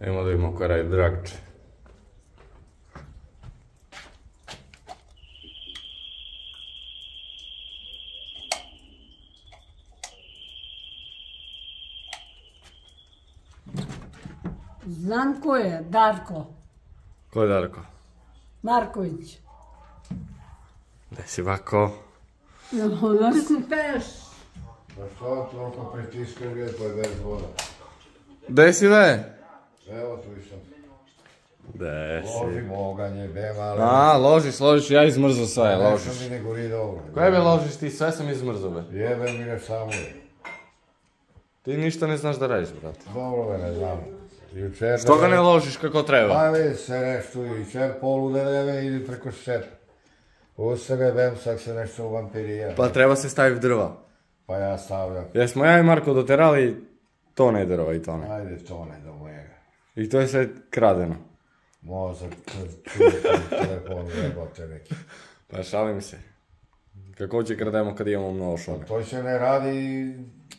Ajmo da vidimo ko radi Dragče. Znam ko je, Darko Ko je Darko? Marković. Gde si ovako? Ono si peš. Pa što toliko pritiskaju lijepo je bez voda? Gde si ve? Evo tu sam. Gde si? Ložim oganje, bem, ali... A, ložiš, ložiš, ja izmrzo sve, ložiš. mi ne gori dobro. Koje be ložiš ti, sve sam izmrzo be. Jebe mi ne samo. Ti ništa ne znaš da radiš, brate. Dobro me ne znam. Jučer... Što ga ne ložiš kako treba? Pa vidi se nešto, jučer polu deveve ide preko šet. Usere bem, sad se nešto u vampirija. Pa treba se staviti drva. Pa ja stavljam. Jesmo ja i Marko doterali tone drva i tone. Ajde to ne do mojega. I to je sve kradeno. Mozak, telefon, jebote neki. Pa šalim se. Kako će krademo kad imamo mnogo šume? To se ne radi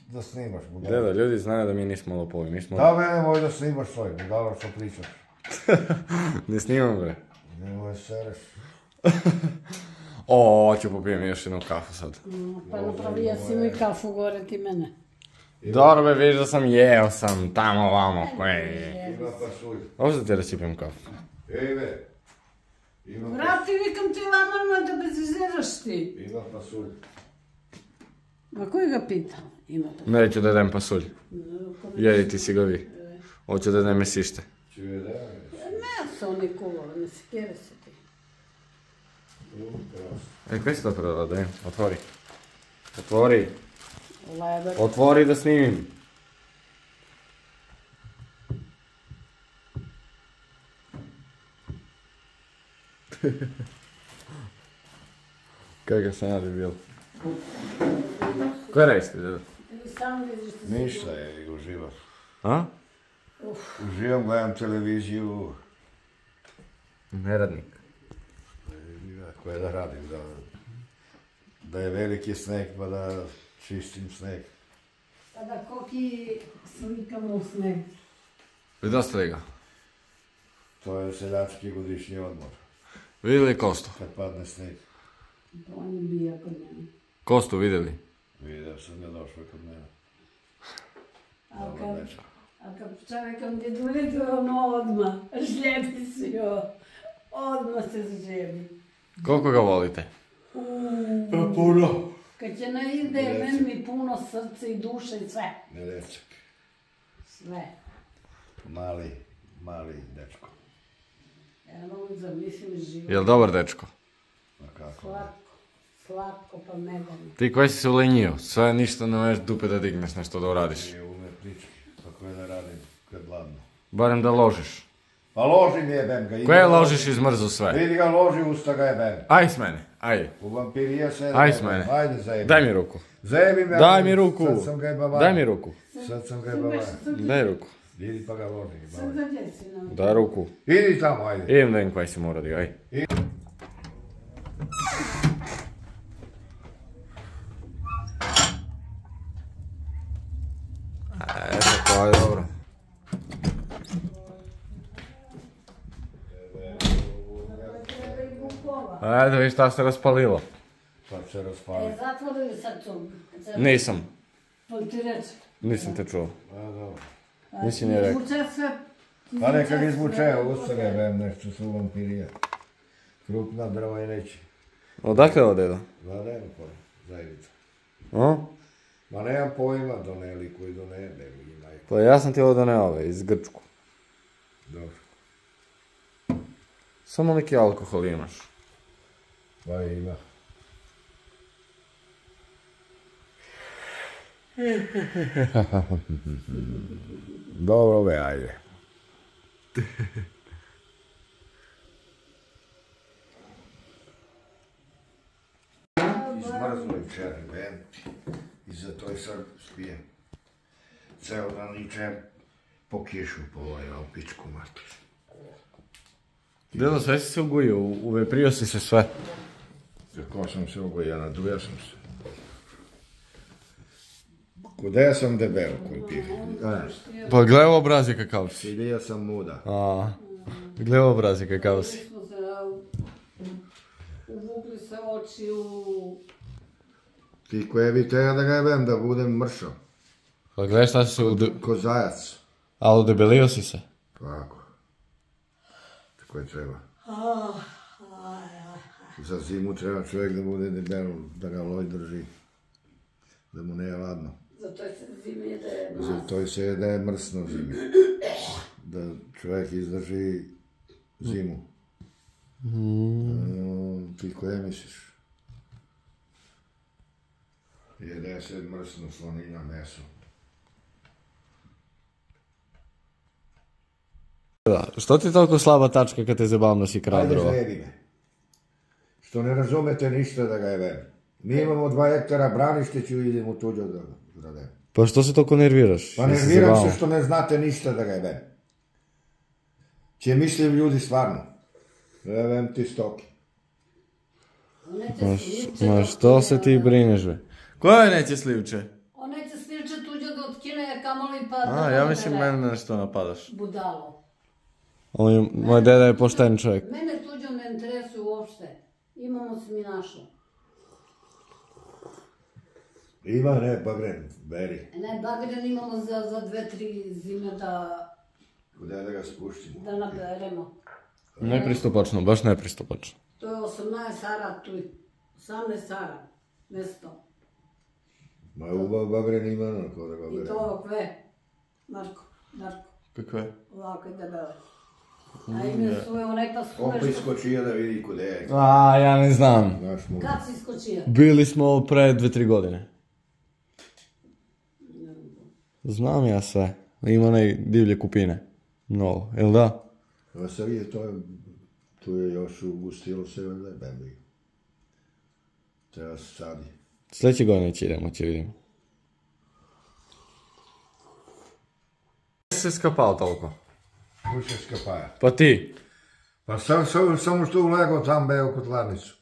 da snimaš. budalo. Deda, ljudi znaju da mi nismo lopovi, mi smo... Da mene moj da snimaš svoj, budalo što pričaš. Ne snimam bre. Nemoj sereš. O, ću popijem još jednu kafu sad. Pa napravio si mi kafu gore ti mene. Dobro be, vidiš da sam jeo sam tamo vamo. koje. Ima pasulj. Možda ti recipim kafu. Ej be. Ima, Vrati, vikam ti vama da beziziraš ti. ima pasulj. Ma koji ga pita? Ima pa. Neću da dajem pasulj. Jediti si ga vi. Hoću da dajem mesište. Čuje da? Meso oni kuvali, ne sikere se ti. E, kaj si to daj? Otvori. Otvori. Leber. Otvori da snimim. Kakav sam ja debil. Radiš ti, deda? Ništa je, uživam. A? Uživam, gledam televiziju. Neradnik. Koje da radim, da... Da je veliki sneg, pa da čistim sneg. Pa da koki slikamo u sneg. Ga. To je seljački godišnji odmor, Vidjeli Kostu? kad padne sneg. To on je bija kod mene. Kostu vidjeli? Vidio sam ga došao kod mene. A kad, a kad čovjekom ti duli, to ono odmah. Žljebi si jo. Odmah se zžebi. Koliko ga volite? Pa puno. Kad će naide, meni mi puno srce i duše i sve. Nedečak. Sve. Mali, mali dečko. Ja ne mogu zamislim život. Jel dobar dečko? A kako? Slatko. Slatko pa medani. Ti koji si se ulenjio, sve ništa ne možeš dupe da digneš nešto da uradiš. Nije umetnički. Kako je da radim kad ladno. Barem da ložiš. Pa ložim jebem ga. Koje ložiš izmrzu sve? Vidi ga loži, usta ga jebem. Aj s mene, aj. U vampirija se Aj s mene. Ajde zajebi. Daj mi ruku. Zajebi me. Daj mi ruku. Sad sam ga jebava. Daj mi ruku. Sad sam ga jebava. Daj ruku. Idi pa ga nam. Daj ruku. Idi tamo, ajde. Idem da vidim kaj si mu uradio, aj. Eto, to je dobro. Ajde, da vidiš šta se raspalilo. Sad se raspali. E, zatvorili sad to. Sad- Nisam, To ti reći. nisam te čuo. A, dobro. Nisi ni rekao. Izvuče sve. Pa neka ga izvuče, sve. usta ga jebem, nešto su vampirija. Krupna drva i neće. Odakle ovo deda? Ma nema pojma, zajednica. O? Ma nemam pojma, doneli koji je. Pa ja sam ti ovo doneo ove, iz Grčku. Dobro. Samo neki alkohol imaš. Pa ima. Dobro be, ajde. Izmrzlo jučer, ben. I zato i sad spijem. Ceo dan jučer po kišu povajao pičku matu. Delo, sve si se ugojio, uveprio si se sve. Kako sam se ugojio, naduvio sam se. Kuda sam debel kupio. A, Pa gle u obrazi kakav si. Vidio sam muda. A, gle u obrazi kakav si. uvukli se oči u... Ti koje bi treba da ga jebem da budem mršav. Pa gle šta si se ude... Ko zajac. A udebelio si se? Tako. Tako je treba. Za zimu treba čovjek da bude debel, da ga loj drži. Da mu ne je ladno. Zato se zime jede Zato i se da je mrsno zimi. Da čovjek izdrži zimu. Mm, ti koje misliš? Jede se mrsno slanina meso. Da, što ti je toliko slaba tačka kad te zabavam da si krao Ajde. Što ne razumete ništa da ga jebem. Mi imamo dva hektara branište, ću idem u tuđo da. Pa što se toliko nerviraš? Pa nerviram se što ne znate ništa da ga jebem. Će mislim ljudi stvarno. Jebem ti stoki. Ma, š- što se ti brineš, be? Koje neće slivče? On neće slivče tuđe da otkine kamoli pa. A, ja mislim mene nešto napadaš. Budalo. On je, moj deda je pošten čovjek. Mene tuđe ne interesuje uopšte. Imamo se mi našo. Ima ne, bagren, beri. Ne, bagren imamo za, za dve, tri zime da, Kuda da ga spuštimo? da naberemo. Nepristupačno, baš nepristupačno. To je 18 sara tu. 18 sara. Mesto. Ma u ba- bagren ima ono ko da ga I to ovako ve. Marko, Marko. Kakve? Ovako je debele. A ime su, evo neka su Opet nešto. iskočio da vidi kuda je. A, ja ne znam. Znaš mu. Kad si iskočio? Bili smo pre dve, tri godine. Znam ja sve. Ima onaj divlje kupine. No, jel da? A sad je to, tu je još u gustilu se valjda bembi. Treba se sadi. Sljedeće godine će idemo, će vidimo. se skapao toliko? Kuće skapaja. Pa ti? Pa sam, sam, samo što ulego tam be u kotlarnicu.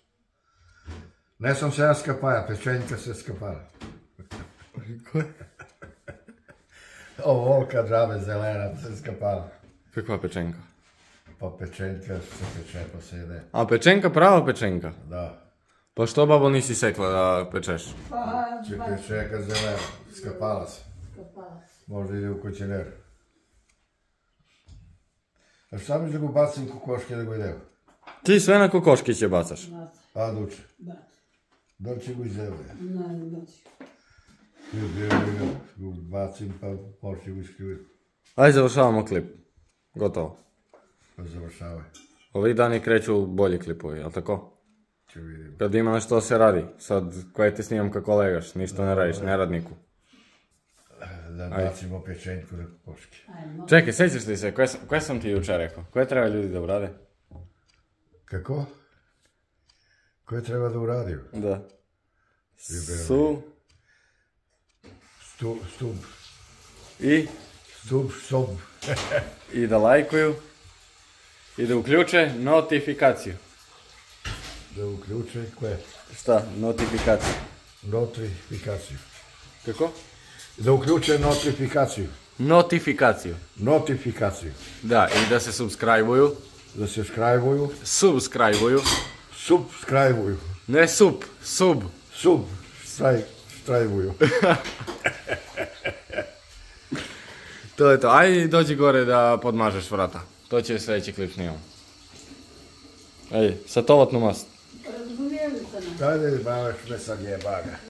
Ne sam se ja skapaja, pečenjka se skapala. Ovo volka džabe zelena se skapala. Kakva pečenka? Pa pečenjka se peče, pa se jede. A pečenka, prava pečenka? Da. Pa što babo nisi sekla da pečeš? Pa, Če pečenka zelena, skapala se. Kapalac. Možda ide u kućener. A šta mi da go bacim kokoške da go ideo? Ti sve na kokoškiće bacaš. A duče. Da će go izdeluje. Ne, ne, doći. Bio, bio, bio, go bacim pa počne go iskljuju. Ajde, završavamo klip. Gotovo. Pa završavaj. Ovih dani kreću bolji klipovi, jel tako? Će vidim. Kad ima nešto se radi. Sad, koje ti snimam kako legaš, ništa ne radiš, neradniku. Da bacimo pečenjku na kokoške. Čekaj, sjećaš li se, koje sam, koje sam ti jučer rekao? Koje treba ljudi da urade? Kako? Koje treba da uradio? Da. Su Stup, stup, i, stup, stup. i da lajkuju i da uključe notifikaciju. Da uključe koje? Šta? Notifikaciju. Notifikaciju. Kako? Da uključe notifikaciju. Notifikaciju. Notifikaciju. Da, i da se subscribe-uju. Da se. Subscribe-uju. Subscribe-uju. Ne sub, sub. Sub, straj, strajbuju. To je to. Ajde dođi gore da podmažeš vrata. To će sljedeći klip snimamo. Ajde, sa tovatnu mast. Razumijeli ste nas. Ajde, baš me sad jebaga.